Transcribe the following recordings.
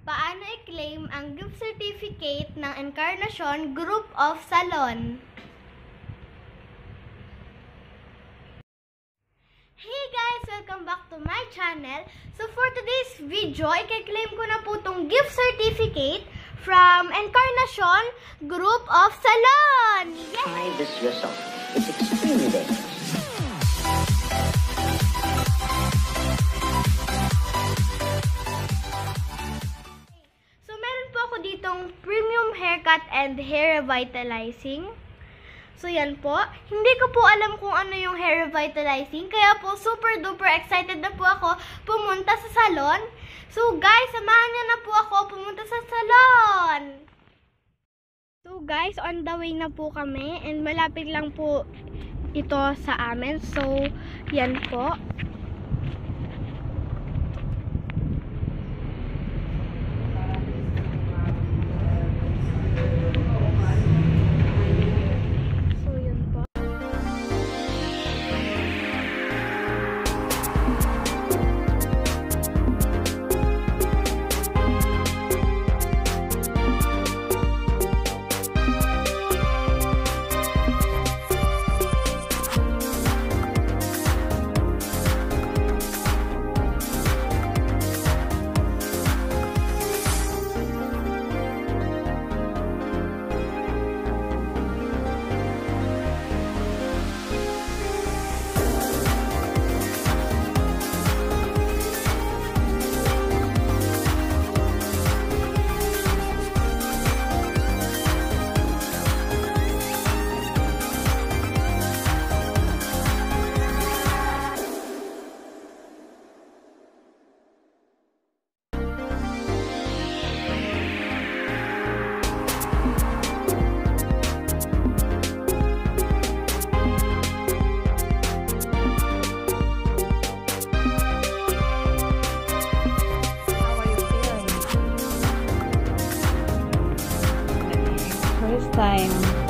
Paano i-claim ang gift certificate ng Encarnacion Group of Salon? Hey guys! Welcome back to my channel. So for today's video, i-claim ko na po tong gift certificate from Encarnacion Group of Salon! Yay! Try this yourself. It's extremely dangerous. Haircut and hair revitalizing. So, yan po. Hindi ko po alam kung ano yung hair revitalizing. Kaya po, super duper excited na po ako pumunta sa salon. So, guys, samahan niyo na po ako pumunta sa salon. So, guys, on the way na po kami. And malapit lang po ito sa amin. So, yan po. Time.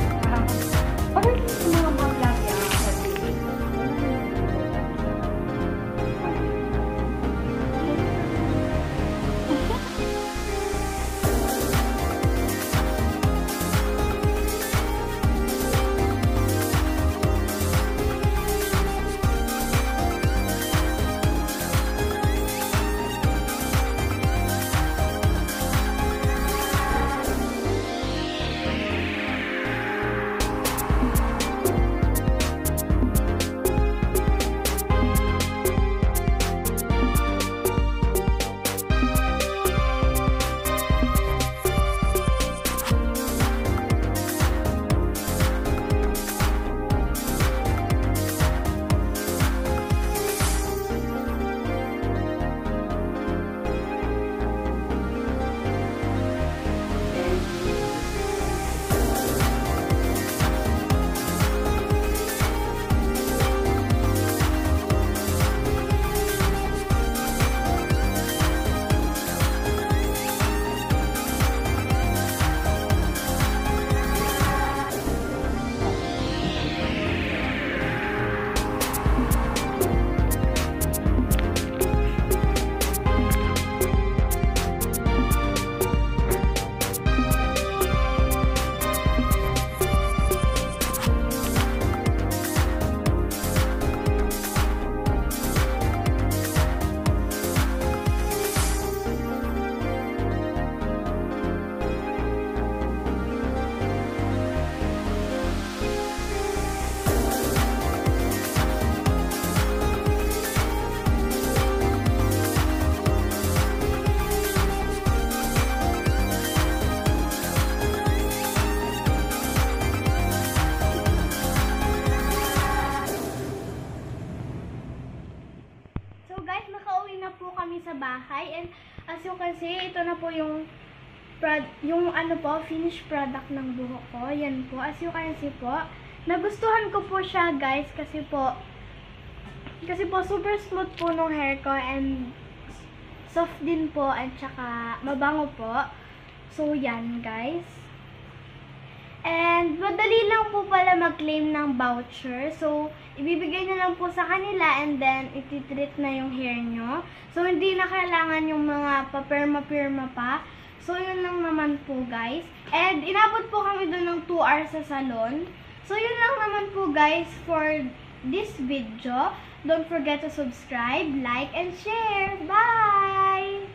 Na po kami sa bahay and as you can see, ito na po yung yung ano po, finished product ng buhok ko. Yan po. As you can see po, nagustuhan ko po siya guys kasi po kasi po super smooth po nung hair ko and soft din po at saka mabango po. So yan guys. And madali lang po pala mag-claim ng voucher. So, ibibigay na lang po sa kanila and then ititreat na yung hair nyo. So, hindi na kailangan yung mga papirma-pirma pa. So, yun lang naman po guys. And inabot po kami doon ng 2 hours sa salon. So, yun lang naman po guys for this video. Don't forget to subscribe, like, and share. Bye!